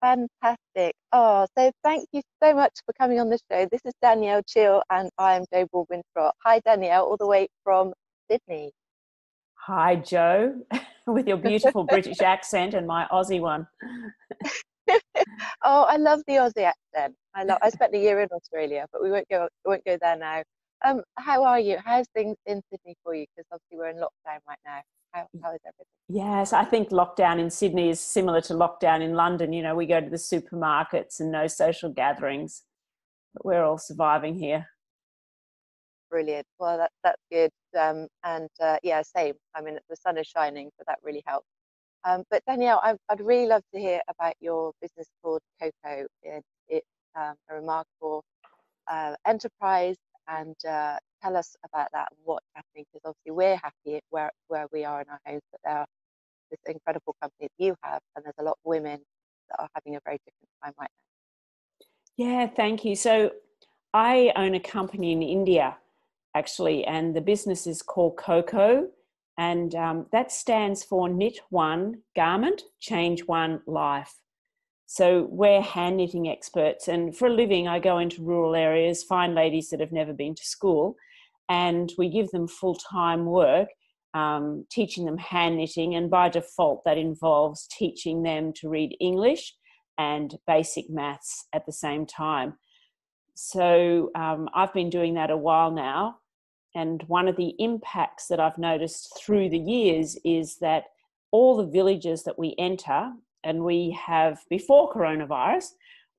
Fantastic. Oh, so thank you so much for coming on the show. This is Danielle Chiel and I am Jo Baldwin Trott. Hi, Danielle, all the way from Sydney. Hi, Jo, with your beautiful British accent and my Aussie one. oh, I love the Aussie accent. I love. I spent a year in Australia, but we won't go. Won't go there now. Um, how are you? How's things in Sydney for you? Because obviously we're in lockdown right now. How, how is everything? Yes, I think lockdown in Sydney is similar to lockdown in London. You know, we go to the supermarkets and no social gatherings, but we're all surviving here. Brilliant. Well, that, that's good. Um, and uh, yeah, same. I mean, the sun is shining, so that really helps. Um, but Danielle, I, would really love to hear about your business called KOCO. It, it's um, a remarkable uh, enterprise, and uh, tell us about that and what's happening. Because obviously, we're happy where where we are in our homes, but there are this incredible company that you have, and there's a lot of women that are having a very different time right now. Yeah, thank you. So, I own a company in India, actually, and the business is called KOCO and um, that stands for knit one garment, change one life. So we're hand knitting experts, and for a living, I go into rural areas, find ladies that have never been to school, and we give them full time work, um, teaching them hand knitting. And by default, that involves teaching them to read English and basic maths at the same time. So um, I've been doing that a while now, and one of the impacts that I've noticed through the years is that all the villages that we enter, and we have before coronavirus,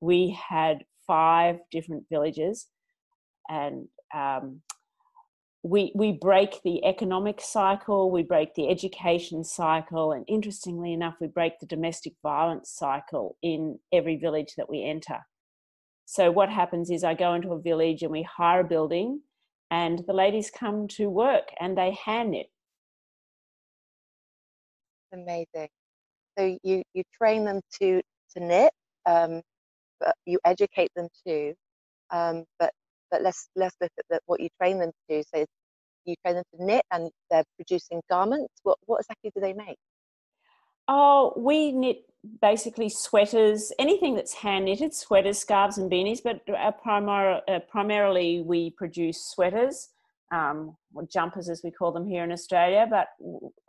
we had five different villages, and um, we we break the economic cycle, we break the education cycle, and interestingly enough, we break the domestic violence cycle in every village that we enter. So what happens is I go into a village and we hire a building and the ladies come to work and they hand knit. Amazing. So you you train them to to knit, um, but you educate them too. Um, but but let's let's look at the, what you train them to do. So you train them to knit, and they're producing garments. What what exactly do they make? Oh, we knit basically sweaters, anything that's hand knitted, sweaters, scarves, and beanies. But primar- uh, primarily, we produce sweaters, um, or jumpers as we call them here in Australia. But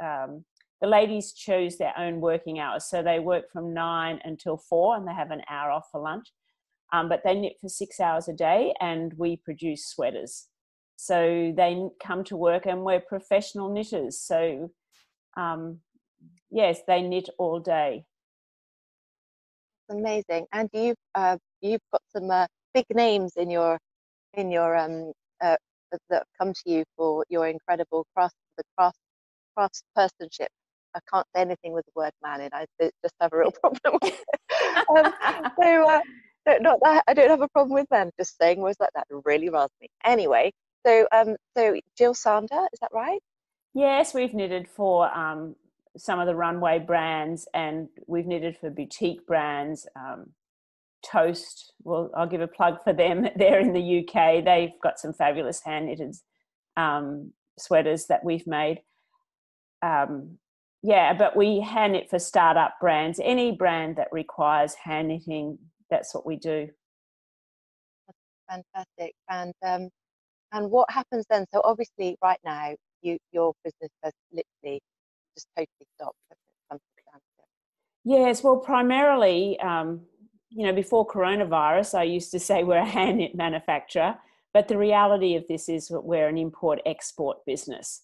um, the ladies choose their own working hours, so they work from nine until four, and they have an hour off for lunch. Um, but they knit for six hours a day, and we produce sweaters. So they come to work, and we're professional knitters. So um, yes, they knit all day. Amazing. And you've uh, you've got some uh, big names in your in your um uh, that come to you for your incredible craft the craft craft personship. I can't say anything with the word man in. I just have a real problem. um, so uh, not that I don't have a problem with men. Just saying words like that really riles me. Anyway, so um, so Jil Sander, is that right? Yes, we've knitted for um, some of the runway brands, and we've knitted for boutique brands. Um, Toast, well, I'll give a plug for them. They're in the UK. They've got some fabulous hand knitted um, sweaters that we've made. Um, yeah, but we hand it for startup brands. Any brand that requires hand knitting, that's what we do. fantastic. And um, and what happens then? So obviously, right now, you your business has literally just totally stopped. Yes, well, primarily, um, you know, before coronavirus, I used to say we're a hand knit manufacturer, but the reality of this is that we're an import export business.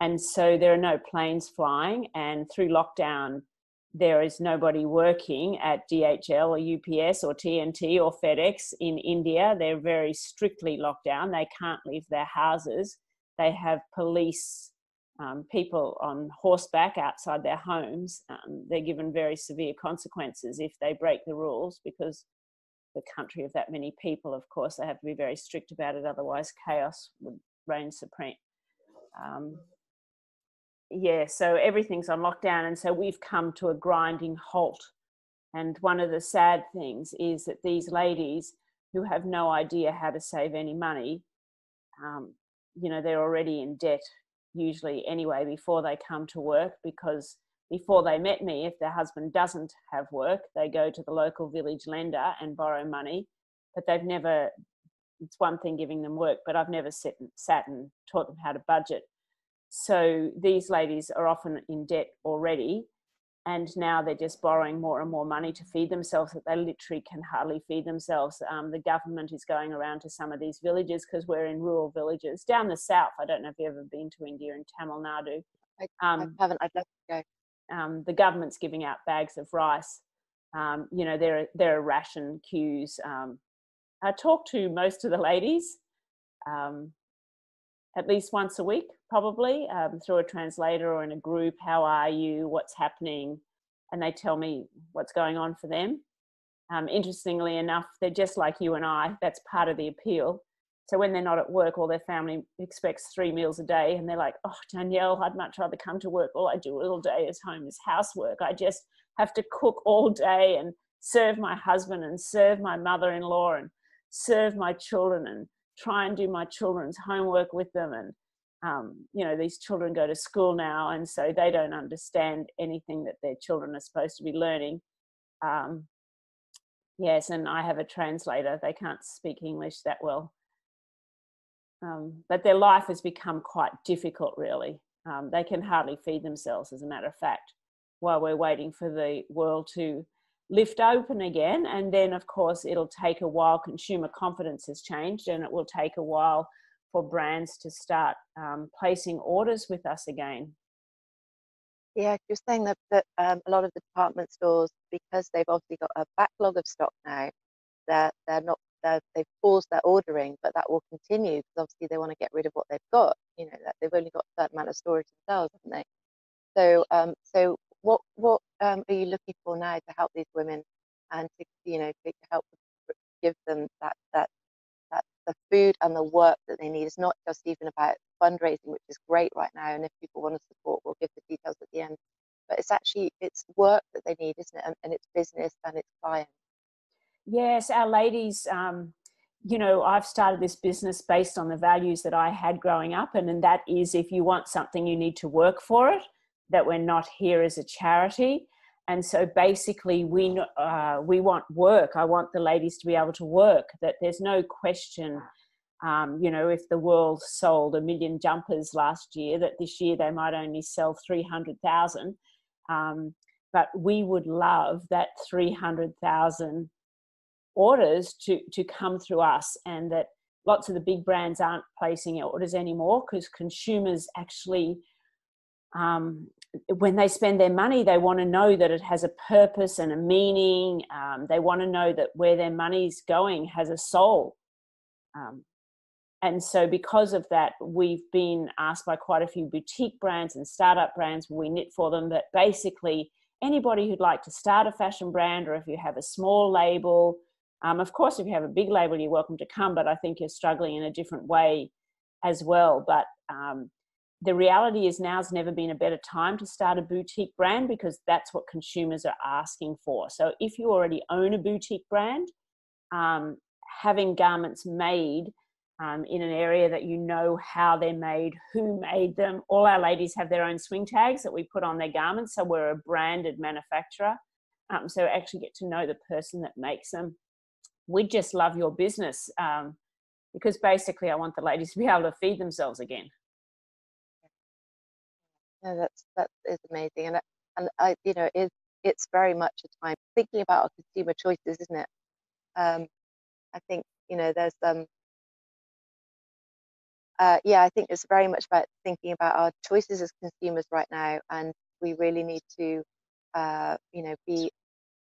And so there are no planes flying, and through lockdown, there is nobody working at DHL or UPS or TNT or FedEx in India. They're very strictly locked down. They can't leave their houses. They have police um, people on horseback outside their homes, um, they're given very severe consequences if they break the rules because the country of that many people, of course, they have to be very strict about it, otherwise, chaos would reign supreme. Um, yeah, so everything's on lockdown, and so we've come to a grinding halt. And one of the sad things is that these ladies who have no idea how to save any money, um, you know, they're already in debt usually anyway before they come to work because before they met me, if their husband doesn't have work, they go to the local village lender and borrow money. But they've never, it's one thing giving them work, but I've never sit, sat and taught them how to budget. So these ladies are often in debt already. And now they're just borrowing more and more money to feed themselves that they literally can hardly feed themselves. Um, the government is going around to some of these villages because we're in rural villages down the south. I don't know if you've ever been to India in Tamil Nadu. Um, I haven't. I'd love to go um, the government's giving out bags of rice. Um, you know, there are, there are ration queues. Um, I talk to most of the ladies um, at least once a week, probably um, through a translator or in a group. How are you? What's happening? And they tell me what's going on for them. Um, interestingly enough, they're just like you and I. That's part of the appeal. So when they're not at work, all their family expects three meals a day, and they're like, "Oh, Danielle, I'd much rather come to work. All I do all day is home is housework. I just have to cook all day and serve my husband and serve my mother-in-law and serve my children and try and do my children's homework with them and um, you know these children go to school now and so they don't understand anything that their children are supposed to be learning. Um, yes and i have a translator. They can't speak english that well. Um, but their life has become quite difficult, really. Um, they can hardly feed themselves, as a matter of fact, while we're waiting for the world to lift open again. And then, of course, it'll take a while. Consumer confidence has changed, and it will take a while for brands to start um, placing orders with us again. Yeah, you're saying that, that um, a lot of the department stores, because they've obviously got a backlog of stock now, they're, they're not they've paused their ordering, but that will continue because obviously they want to get rid of what they've got. You know, that they've only got a certain amount of storage themselves, haven't they? So, um, so what what um, are you looking for now to help these women and to you know to help give them that that that the food and the work that they need? It's not just even about fundraising, which is great right now, and if people want to support, we'll give the details at the end. But it's actually it's work that they need, isn't it? And, and it's business and it's clients. Yes, our ladies, um, you know, I've started this business based on the values that I had growing up, and, and that is if you want something, you need to work for it, that we're not here as a charity. And so basically, we, uh, we want work. I want the ladies to be able to work, that there's no question. Um, you know, if the world sold a million jumpers last year, that this year they might only sell 300,000. Um, but we would love that 300,000 orders to to come through us and that lots of the big brands aren't placing orders anymore because consumers actually um, when they spend their money they want to know that it has a purpose and a meaning um, they want to know that where their money's going has a soul um, and so because of that we've been asked by quite a few boutique brands and startup brands we knit for them that basically anybody who'd like to start a fashion brand or if you have a small label um, of course, if you have a big label, you're welcome to come, but I think you're struggling in a different way as well. But um, the reality is now's never been a better time to start a boutique brand because that's what consumers are asking for. So if you already own a boutique brand, um, having garments made um, in an area that you know how they're made, who made them. All our ladies have their own swing tags that we put on their garments, so we're a branded manufacturer. Um, so actually get to know the person that makes them we just love your business um, because basically I want the ladies to be able to feed themselves again. No, that's that is amazing, and and I, you know, it's it's very much a time thinking about our consumer choices, isn't it? Um, I think you know, there's um, uh, yeah, I think it's very much about thinking about our choices as consumers right now, and we really need to, uh, you know, be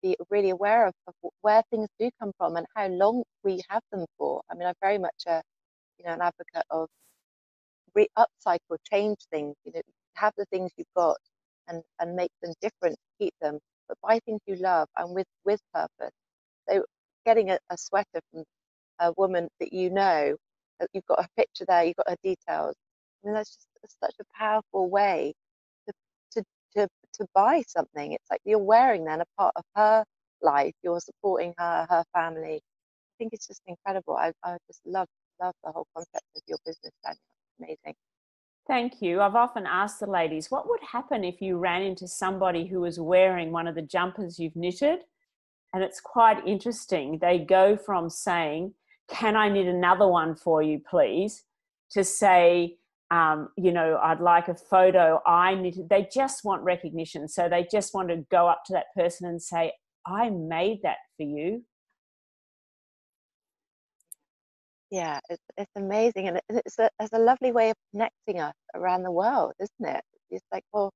be really aware of, of, where things do come from and how long we have them for. I mean, I'm very much a, you know, an advocate of re- upcycle, change things. You know, have the things you've got and and make them different, keep them, but buy things you love and with with purpose. So, getting a, a sweater from a woman that you know, you've got a picture there, you've got her details. I mean, that's just such a powerful way to to buy something. It's like you're wearing then a part of her life. You're supporting her, her family. I think it's just incredible. I, I just love love the whole concept of your business, Daniel. Amazing. Thank you. I've often asked the ladies, what would happen if you ran into somebody who was wearing one of the jumpers you've knitted? And it's quite interesting. They go from saying, Can I knit another one for you, please? to say, um, you know, I'd like a photo. I knitted. They just want recognition. So they just want to go up to that person and say, I made that for you. Yeah, it's, it's amazing. And it's a, it's a lovely way of connecting us around the world, isn't it? It's like, well,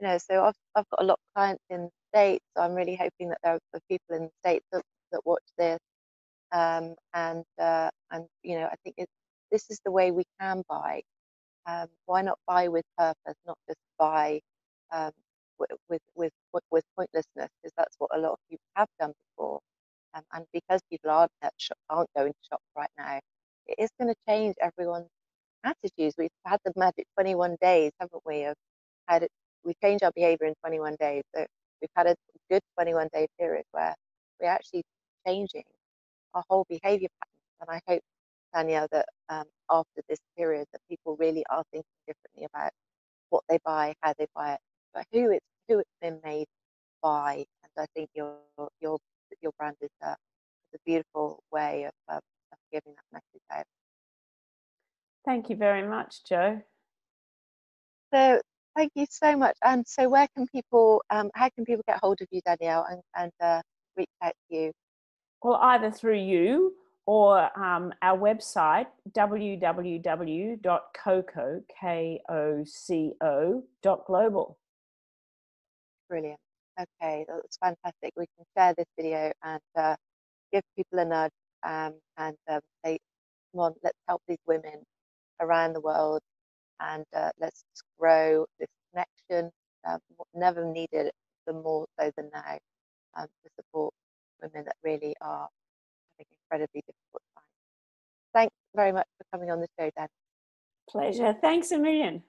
you know, so I've, I've got a lot of clients in the States. So I'm really hoping that there are people in the States that, that watch this. Um, and, uh, and, you know, I think it's, this is the way we can buy. Um, why not buy with purpose, not just buy um, with, with, with, with pointlessness, because that's what a lot of people have done before. Um, and because people aren't, aren't going to shop right now, it is going to change everyone's attitudes. We've had the magic 21 days, haven't we? Of how to, we change our behavior in 21 days. So we've had a good 21 day period where we're actually changing our whole behavior pattern. And I hope, Danielle, that um, after this period, that people really are thinking differently about what they buy, how they buy it, but who it's who it's been made by. And I think your your your brand is a, is a beautiful way of, um, of giving that message out. Thank you very much, Jo. So thank you so much. And so where can people, um, how can people get hold of you, Danielle, and, and uh, reach out to you? Well, either through you or um, our website, www.coco, K-O-C-O, dot global. Brilliant. Okay, that's fantastic. We can share this video and uh, give people a nudge um, and um, say, come on, let's help these women around the world and uh, let's grow this connection. Um, never needed the more so than now um, to support women that really are having incredibly difficult times. Thanks very much for coming on the show, Dan. Pleasure. Thanks a million.